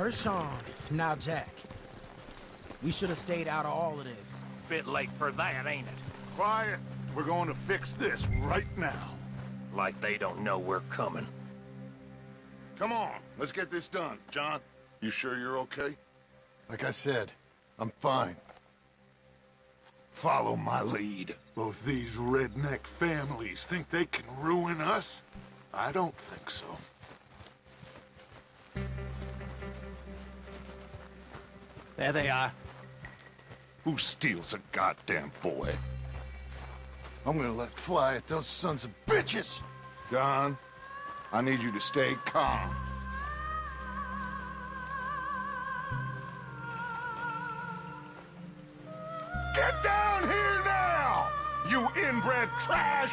First Sean, now Jack. We should have stayed out of all of this. Bit late for that, ain't it? Quiet. We're going to fix this right now. Like they don't know we're coming. Come on, let's get this done. John, you sure you're okay? Like I said, I'm fine. Follow my lead. Both these redneck families think they can ruin us? I don't think so. There they are. Who steals a goddamn boy? I'm gonna let fly at those sons of bitches! John, I need you to stay calm. Get down here now! You inbred trash!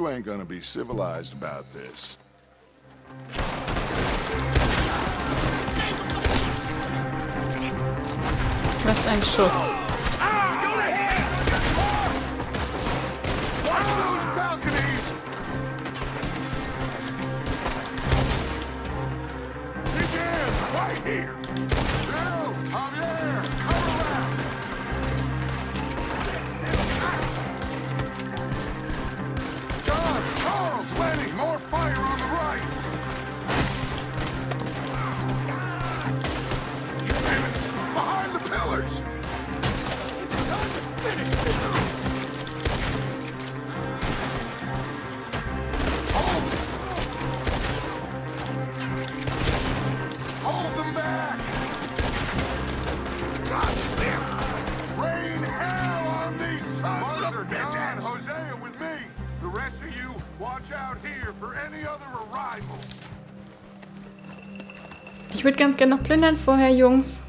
You ain't gonna be civilized about this, Was ein Schuss. watch those balconies! He's in, right here! Ich würde ganz gerne noch plündern vorher, Jungs.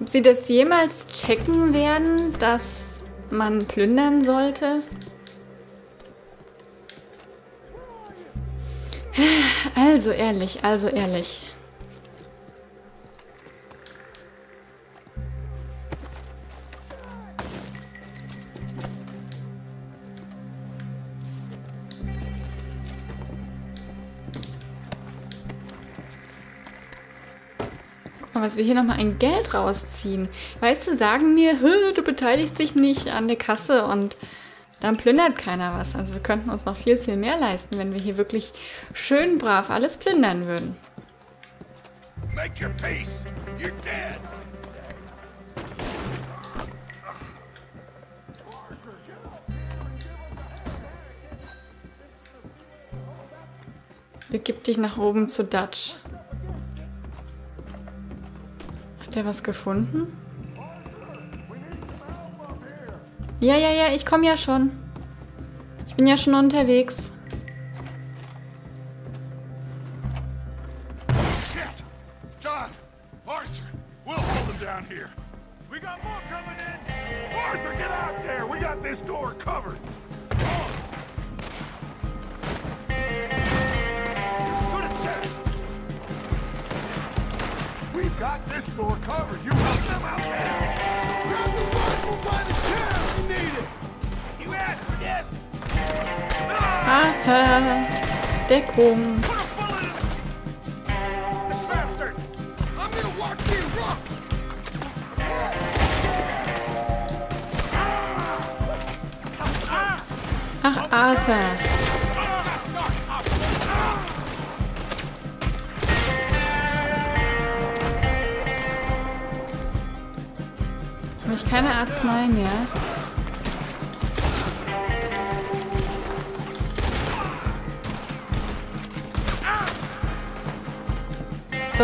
Ob sie das jemals checken werden, dass man plündern sollte? Also ehrlich, also ehrlich. Was wir hier nochmal ein Geld rausziehen. Weißt du, sagen mir, "Hö, du beteiligst dich nicht an der Kasse und dann plündert keiner was. Also wir könnten uns noch viel, viel mehr leisten, wenn wir hier wirklich schön brav alles plündern würden. Make your peace! You're dead! Begib dich nach oben zu Dutch. Hat er was gefunden? Ja, ja, ja, ich komme ja schon. Ich bin ja schon unterwegs. Shit! John! Arthur! We'll hold rock! Ach, Arthur. Habe ich keine Arznei mehr?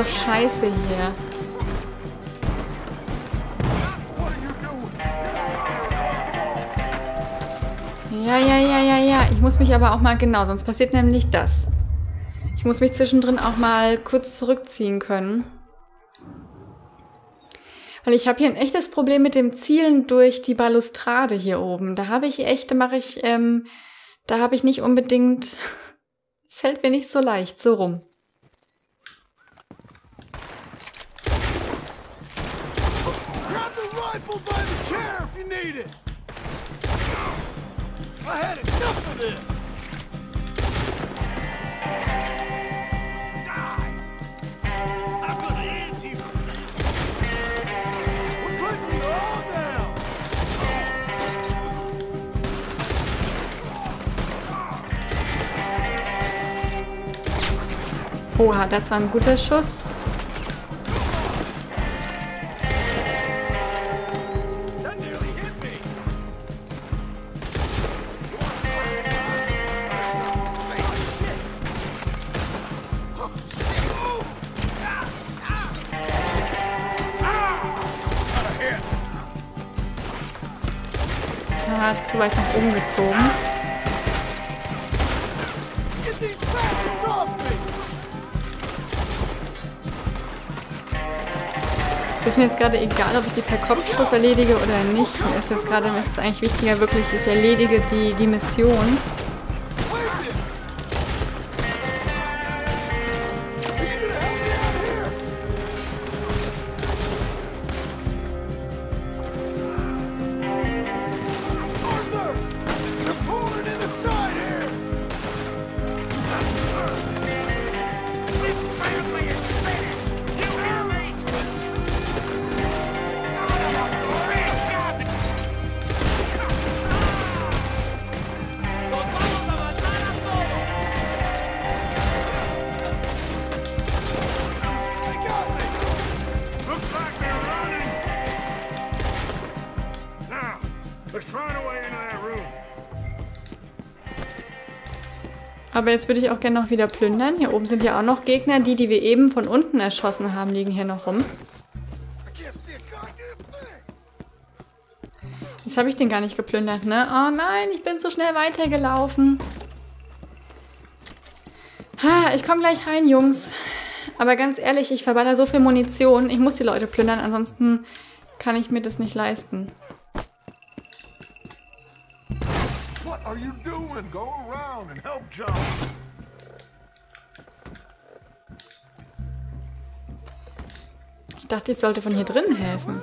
Doch scheiße hier. Ja, ja, ja, ja, ja. Ich muss mich aber auch mal genau, sonst passiert nämlich das. Ich muss mich zwischendrin auch mal kurz zurückziehen können. Weil ich habe hier ein echtes Problem mit dem Zielen durch die Balustrade hier oben. Da habe ich echt, da mache ich, ähm, da habe ich nicht unbedingt, es fällt mir nicht so leicht, so rum. You need it. I had enough of this. Die! I'm gonna end you! We're putting you all down. Oha, das war ein guter Schuss. Ah, zu weit nach oben gezogen. Es ist mir jetzt gerade egal, ob ich die per Kopfschuss erledige oder nicht. Mir ist jetzt gerade, mir ist es eigentlich wichtiger, wirklich, ich erledige die, die Mission. Aber jetzt würde ich auch gerne noch wieder plündern. Hier oben sind ja auch noch Gegner. Die, die wir eben von unten erschossen haben, liegen hier noch rum. Jetzt habe ich den gar nicht geplündert, ne? Oh nein, ich bin so schnell weitergelaufen. Ha, ich komme gleich rein, Jungs. Aber ganz ehrlich, ich verballer so viel Munition. Ich muss die Leute plündern, ansonsten kann ich mir das nicht leisten. What are you doing? Go around and help John. Ich dachte, ich sollte von hier drinnen helfen.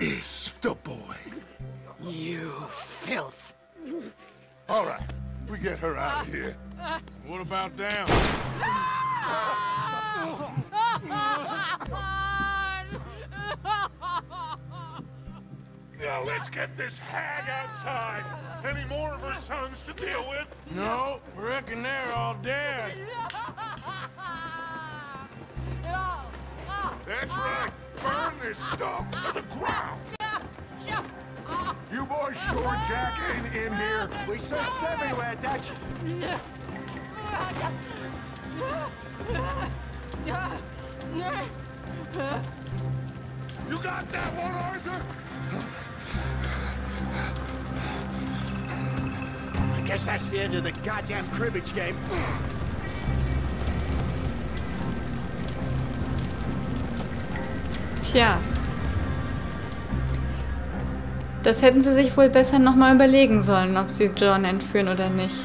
is the boy? You filth. All right, we get her out of here. What about down? Now let's get this hag outside. Any more of her sons to deal with? No, reckon they're all dead. This dump to the ground. You boys sure Jack ain't in here? We searched everywhere, Dutch. You got that one, Arthur? I guess that's the end of the goddamn cribbage game. Tja. Das hätten sie sich wohl besser nochmal überlegen sollen, ob sie John entführen oder nicht.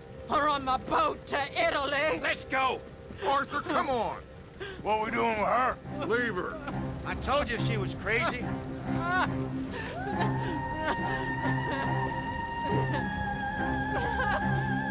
or on the boat to Italy. Let's go! Arthur, come on. What are we doing with her? Leave her. I told you she was crazy.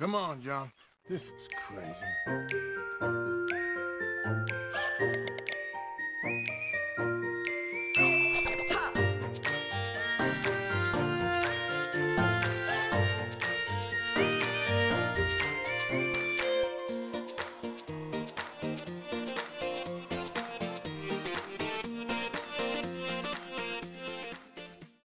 Come on, John. This is crazy.